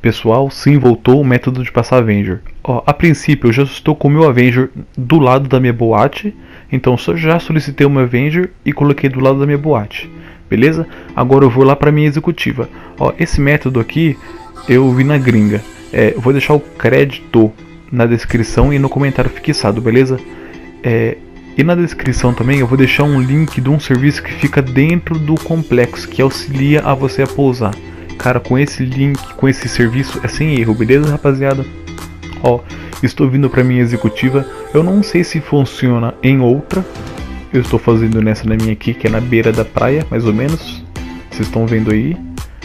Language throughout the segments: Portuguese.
Pessoal, sim, voltou o método de passar Avenger. Ó, a princípio eu já estou com o meu Avenger do lado da minha boate, então só já solicitei o meu Avenger e coloquei do lado da minha boate. Beleza? Agora eu vou lá para minha executiva. Ó, esse método aqui eu vi na gringa. É, vou deixar o crédito na descrição e no comentário fixado, beleza? É, e na descrição também eu vou deixar um link de um serviço que fica dentro do complexo, que auxilia a você a pousar. Cara, com esse link, com esse serviço é sem erro, beleza, rapaziada? Ó, estou vindo para minha executiva. Eu não sei se funciona em outra. Eu estou fazendo nessa na minha aqui, que é na beira da praia, mais ou menos. Vocês estão vendo aí?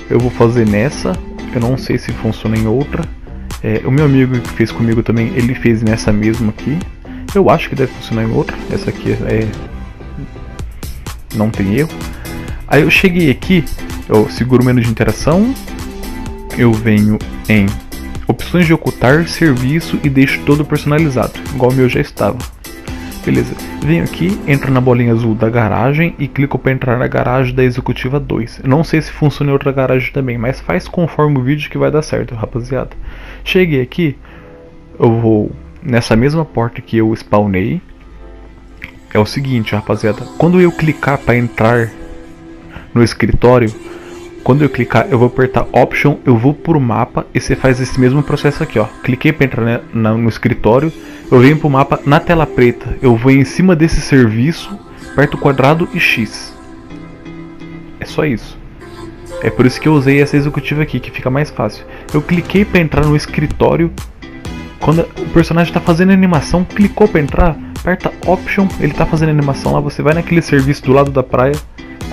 Eu vou fazer nessa. Eu não sei se funciona em outra. É, o meu amigo que fez comigo também, ele fez nessa mesma aqui. Eu acho que deve funcionar em outra. Essa aqui é. Não tem erro. Aí eu cheguei aqui, eu seguro o menu de interação, eu venho em opções de ocultar, serviço e deixo todo personalizado, igual o meu já estava. Beleza, venho aqui, entro na bolinha azul da garagem e clico para entrar na garagem da executiva 2. não sei se funciona em outra garagem também, mas faz conforme o vídeo que vai dar certo, rapaziada. Cheguei aqui, eu vou nessa mesma porta que eu spawnei. É o seguinte, rapaziada, quando eu clicar para entrar no escritório, quando eu clicar, eu vou apertar Option, eu vou pro mapa e você faz esse mesmo processo aqui, ó. Cliquei para entrar no escritório, eu venho pro mapa na tela preta, eu vou em cima desse serviço, aperto quadrado e X. É só isso. É por isso que eu usei essa executiva aqui, que fica mais fácil. Eu cliquei para entrar no escritório, quando o personagem está fazendo animação, clicou para entrar, aperta Option, ele está fazendo animação lá, você vai naquele serviço do lado da praia,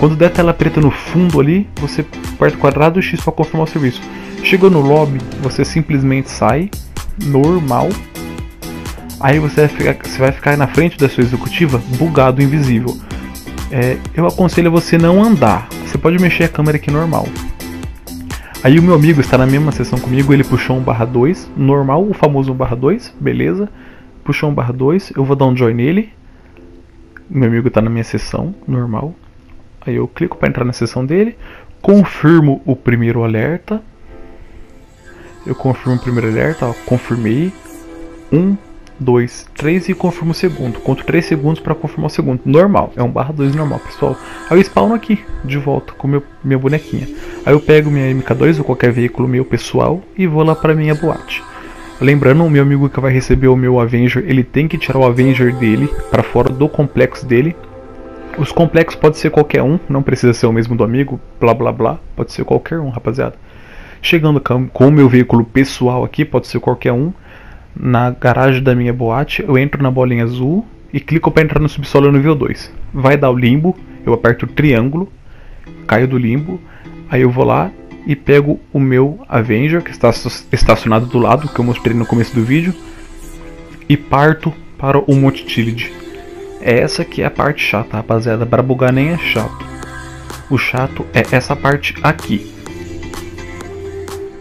quando der tela preta no fundo ali, você aperta o quadrado X para confirmar o serviço. Chegou no lobby, você simplesmente sai, normal. Aí você vai ficar, você vai ficar na frente da sua executiva, bugado, invisível. É, eu aconselho você não andar. Você pode mexer a câmera aqui normal. Aí o meu amigo está na mesma sessão comigo, ele puxou um barra 2, normal, o famoso 1 barra 2, beleza. Puxou um barra 2, eu vou dar um join nele. Meu amigo está na minha sessão, normal. Aí eu clico para entrar na sessão dele, confirmo o primeiro alerta. Eu confirmo o primeiro alerta, ó, confirmei. Um, dois, três e confirmo o segundo. Conto 3 segundos para confirmar o segundo. Normal, é um barra 2 normal, pessoal. Aí eu spawno aqui, de volta, com meu, minha bonequinha. Aí eu pego minha MK2 ou qualquer veículo meu pessoal e vou lá para minha boate. Lembrando, o meu amigo que vai receber o meu Avenger, ele tem que tirar o Avenger dele para fora do complexo dele os complexos pode ser qualquer um, não precisa ser o mesmo do amigo, blá blá blá, pode ser qualquer um, rapaziada. Chegando com o meu veículo pessoal aqui, pode ser qualquer um. Na garagem da minha boate, eu entro na bolinha azul e clico para entrar no subsolo nível 2. Vai dar o limbo, eu aperto o triângulo, caio do limbo, aí eu vou lá e pego o meu Avenger, que está estacionado do lado, que eu mostrei no começo do vídeo, e parto para o Monte Tillid. Essa que é a parte chata, rapaziada. Para bugar nem é chato. O chato é essa parte aqui.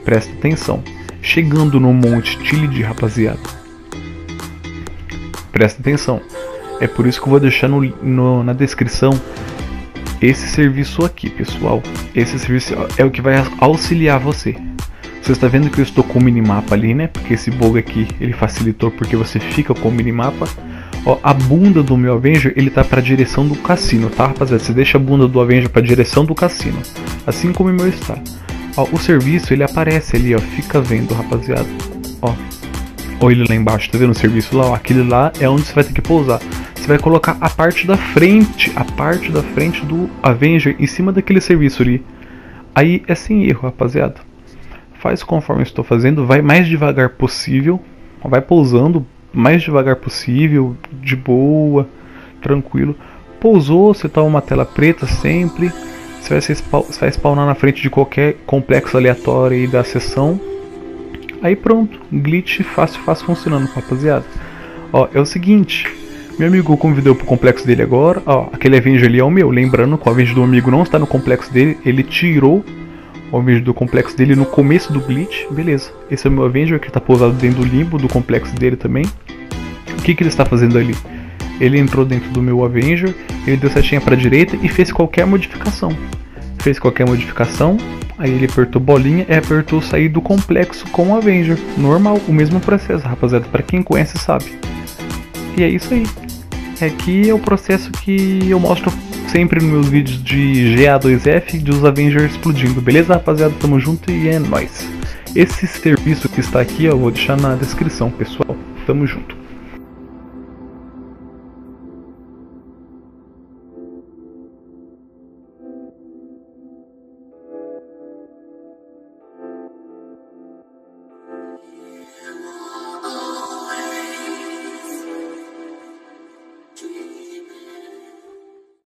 Presta atenção. Chegando no Monte Tilid, rapaziada. Presta atenção. É por isso que eu vou deixar no, no, na descrição esse serviço aqui, pessoal. Esse serviço é o que vai auxiliar você. Você está vendo que eu estou com o minimapa ali, né? Porque esse bug aqui ele facilitou porque você fica com o minimapa. Ó, a bunda do meu Avenger, ele tá pra direção do cassino, tá, rapaziada? Você deixa a bunda do Avenger pra direção do cassino. Assim como o meu está. Ó, o serviço, ele aparece ali, ó. Fica vendo, rapaziada. Ó. Olha ele lá embaixo, tá vendo o serviço lá? Ó, aquele lá é onde você vai ter que pousar. Você vai colocar a parte da frente, a parte da frente do Avenger em cima daquele serviço ali. Aí é sem erro, rapaziada. Faz conforme eu estou fazendo, vai mais devagar possível. Vai pousando mais devagar possível, de boa, tranquilo. Pousou, você tá uma tela preta sempre. Você vai, spawn, você vai spawnar na frente de qualquer complexo aleatório aí da sessão. Aí pronto, glitch fácil, fácil funcionando, rapaziada. Ó, é o seguinte, meu amigo convidou pro complexo dele agora. Ó, aquele Avenger ali é o meu. Lembrando que o Avenger do amigo não está no complexo dele, ele tirou Avenger do complexo dele no começo do glitch. Beleza, esse é o meu Avenger que está pousado dentro do limbo do complexo dele também. O que, que ele está fazendo ali? Ele entrou dentro do meu Avenger, ele deu setinha para direita e fez qualquer modificação. fez qualquer modificação, aí ele apertou bolinha e apertou sair do complexo com o Avenger. Normal, o mesmo processo, rapaziada, para quem conhece sabe. E é isso aí. Aqui é o processo que eu mostro sempre nos meus vídeos de GA2F dos Avengers explodindo, beleza rapaziada? Tamo junto e é nóis. Esse serviço que está aqui, eu vou deixar na descrição, pessoal. Tamo junto.